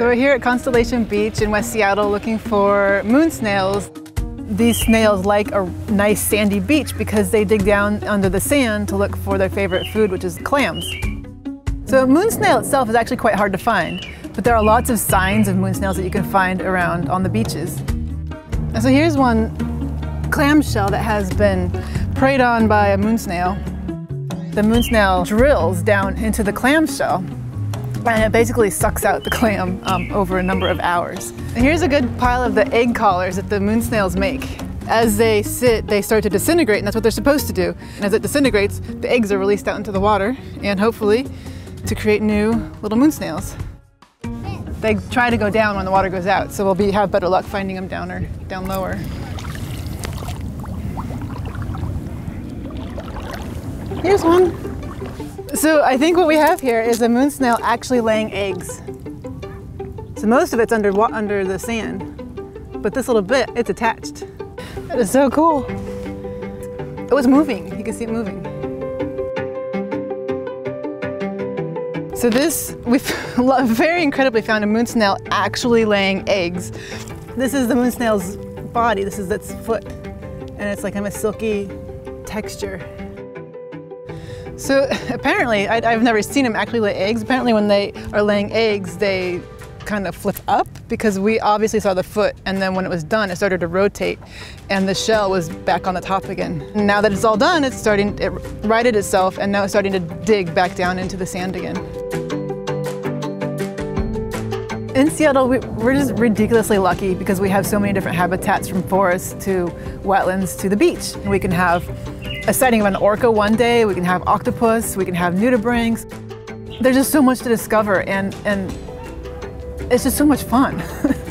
So we're here at Constellation Beach in West Seattle looking for moon snails. These snails like a nice sandy beach because they dig down under the sand to look for their favorite food, which is clams. So moon snail itself is actually quite hard to find, but there are lots of signs of moon snails that you can find around on the beaches. And so here's one clamshell that has been preyed on by a moon snail. The moon snail drills down into the clamshell and it basically sucks out the clam um, over a number of hours. And here's a good pile of the egg collars that the moon snails make. As they sit, they start to disintegrate, and that's what they're supposed to do. And as it disintegrates, the eggs are released out into the water, and hopefully to create new little moon snails. They try to go down when the water goes out, so we'll be, have better luck finding them down or down lower. Here's one. So I think what we have here is a moon snail actually laying eggs. So most of it's under, under the sand, but this little bit, it's attached. That is so cool. It was moving, you can see it moving. So this, we've very incredibly found a moon snail actually laying eggs. This is the moon snail's body, this is its foot, and it's like I'm a silky texture. So apparently, I, have never seen them actually lay eggs. Apparently when they are laying eggs, they kind of flip up because we obviously saw the foot and then when it was done, it started to rotate and the shell was back on the top again. Now that it's all done, it's starting, it righted itself and now it's starting to dig back down into the sand again. In Seattle, we, are just ridiculously lucky because we have so many different habitats from forests to wetlands to the beach. We can have a sighting of an orca one day, we can have octopus, we can have nudibranchs. There's just so much to discover and, and it's just so much fun.